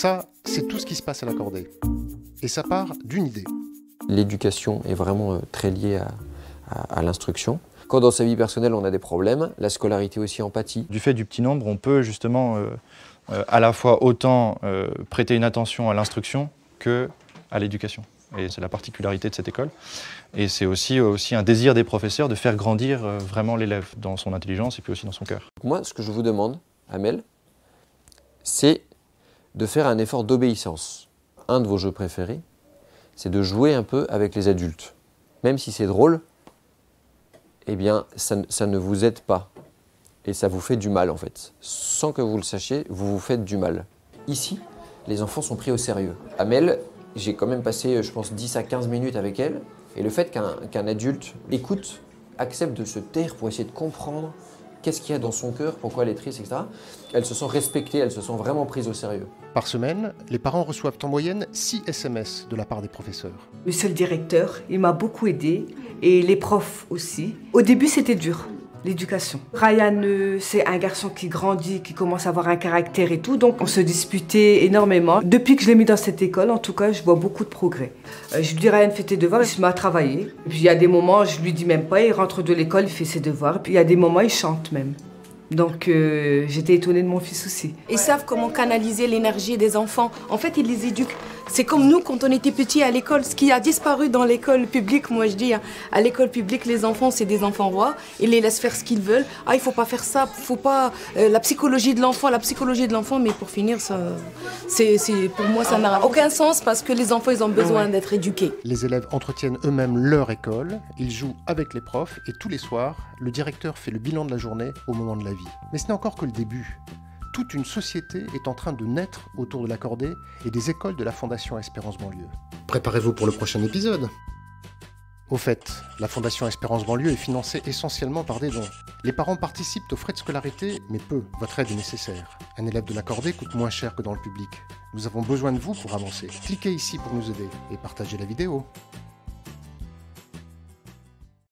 Ça, c'est tout ce qui se passe à l'accordé. Et ça part d'une idée. L'éducation est vraiment euh, très liée à, à- à l'instruction. Quand dans sa vie personnelle on a des problèmes, la scolarité aussi en pâtit. Du fait du petit nombre, on peut justement euh, euh, à la fois autant euh, prêter une attention à l'instruction que à l'éducation. Et c'est la particularité de cette école. Et c'est aussi, aussi un désir des professeurs de faire grandir euh, vraiment l'élève dans son intelligence et puis aussi dans son cœur. Moi, ce que je vous demande, Amel, c'est de faire un effort d'obéissance. Un de vos jeux préférés, c'est de jouer un peu avec les adultes. Même si c'est drôle, eh bien, ça, ça ne vous aide pas. Et ça vous fait du mal, en fait. Sans que vous le sachiez, vous vous faites du mal. Ici, les enfants sont pris au sérieux. Amel, j'ai quand même passé, je pense, 10 à 15 minutes avec elle. Et le fait qu'un qu'un adulte écoute, accepte de se taire pour essayer de comprendre qu'est-ce qu'il y a dans son cœur, pourquoi elle est triste, etc. Elles se sont respectées, elles se sont vraiment prises au sérieux. Par semaine, les parents reçoivent en moyenne 6 SMS de la part des professeurs. Monsieur le directeur, il m'a beaucoup aidé et les profs aussi. Au début, c'était dur, Ryan, euh, c'est un garçon qui grandit, qui commence à avoir un caractère et tout, donc on se disputait énormément. Depuis que je l'ai mis dans cette école, en tout cas, je vois beaucoup de progrès. Euh, je lui dis Ryan, fais tes devoirs, il se met à travailler. Puis il y a des moments, je lui dis même pas, il rentre de l'école, il fait ses devoirs. Puis il y a des moments, il chante même. Donc euh, j'étais étonnée de mon fils aussi. Ils savent comment canaliser l'énergie des enfants. En fait, ils les éduquent. C'est comme nous quand on était petits à l'école. Ce qui a disparu dans l'école publique, moi je dis, hein, à l'école publique, les enfants, c'est des enfants rois. Ils les laissent faire ce qu'ils veulent. Ah, il faut pas faire ça, faut pas. euh, la psychologie de l'enfant, la psychologie de l'enfant, mais pour finir, ça, c'est, c'est- pour moi, ça n'a aucun sens parce que les enfants, ils ont besoin d'être éduqués. Les élèves entretiennent eux-mêmes leur école, ils jouent avec les profs et tous les soirs, le directeur fait le bilan de la journée au moment de la vie. Mais ce n'est encore que le début. Toute une société est en train de naître autour de l'accordé et des écoles de la Fondation Espérance Banlieue. Préparez-vous pour le prochain épisode. Au fait, la Fondation Espérance Banlieue est financée essentiellement par des dons. Les parents participent aux frais de scolarité, mais peu. Votre aide est nécessaire. Un élève de l'accordé coûte moins cher que dans le public. Nous avons besoin de vous pour avancer. Cliquez ici pour nous aider et partagez la vidéo.